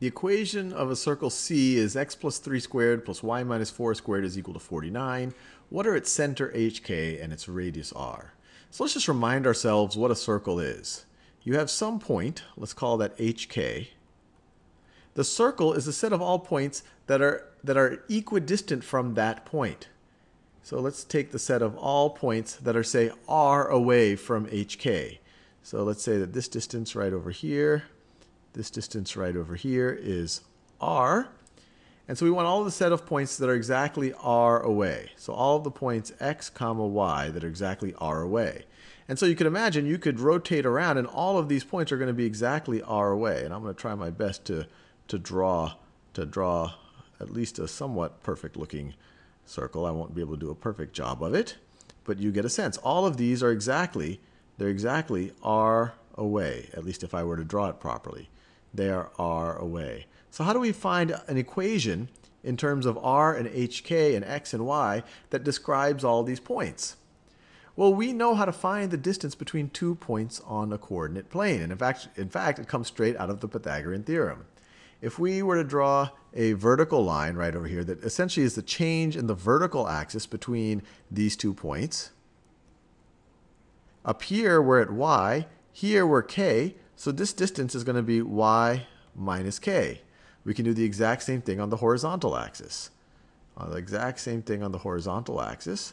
The equation of a circle C is x plus 3 squared plus y minus 4 squared is equal to 49. What are its center hk and its radius r? So let's just remind ourselves what a circle is. You have some point, let's call that hk. The circle is a set of all points that are, that are equidistant from that point. So let's take the set of all points that are, say, r away from hk. So let's say that this distance right over here this distance right over here is r. And so we want all the set of points that are exactly r away. So all of the points x comma y that are exactly r away. And so you can imagine you could rotate around and all of these points are going to be exactly r away. And I'm going to try my best to, to draw to draw at least a somewhat perfect looking circle. I won't be able to do a perfect job of it, but you get a sense. All of these are exactly, they're exactly r away, at least if I were to draw it properly there r away. So how do we find an equation in terms of r and hk and x and y that describes all these points? Well, we know how to find the distance between two points on a coordinate plane. And in fact, in fact, it comes straight out of the Pythagorean theorem. If we were to draw a vertical line right over here that essentially is the change in the vertical axis between these two points, up here we're at y, here we're k, so this distance is going to be y minus k. We can do the exact same thing on the horizontal axis. On the exact same thing on the horizontal axis.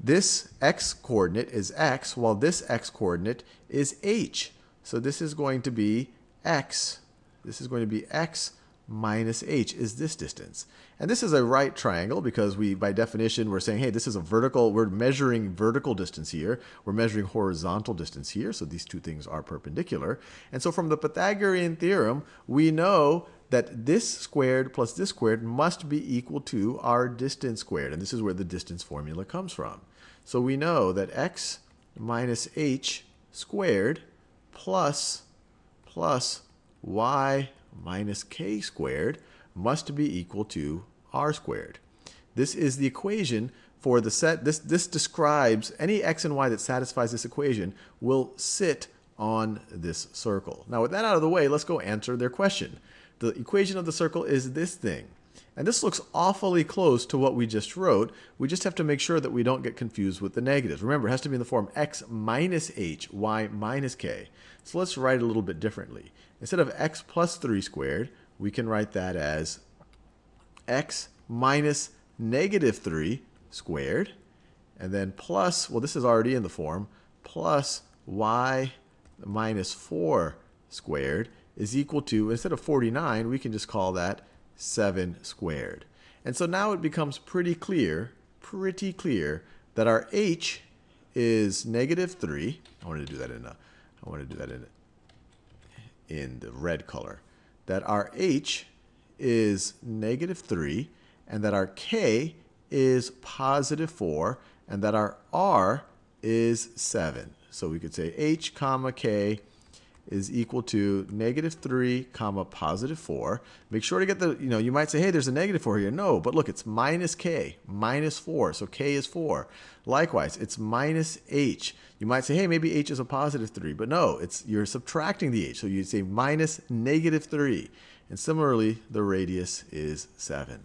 This x coordinate is x, while this x coordinate is h. So this is going to be x. This is going to be x minus h is this distance. And this is a right triangle because we, by definition, we're saying, hey, this is a vertical, we're measuring vertical distance here. We're measuring horizontal distance here. So these two things are perpendicular. And so from the Pythagorean theorem, we know that this squared plus this squared must be equal to our distance squared. And this is where the distance formula comes from. So we know that x minus h squared plus plus y minus k squared must be equal to r squared. This is the equation for the set. This, this describes any x and y that satisfies this equation will sit on this circle. Now with that out of the way, let's go answer their question. The equation of the circle is this thing. And this looks awfully close to what we just wrote. We just have to make sure that we don't get confused with the negatives. Remember, it has to be in the form x minus h, y minus k. So let's write it a little bit differently. Instead of x plus 3 squared, we can write that as x minus negative 3 squared. And then plus, well, this is already in the form, plus y minus 4 squared is equal to, instead of 49, we can just call that 7 squared. And so now it becomes pretty clear, pretty clear, that our h is negative 3. I want to do that in a, I want to do that in, in the red color. That our h is negative 3, and that our k is positive 4, and that our r is 7. So we could say h comma k is equal to negative 3 comma positive 4. Make sure to get the, you know, you might say, hey, there's a negative 4 here. No, but look, it's minus k, minus 4. So k is 4. Likewise, it's minus h. You might say, hey, maybe h is a positive 3. But no, it's you're subtracting the h. So you'd say minus negative 3. And similarly, the radius is 7.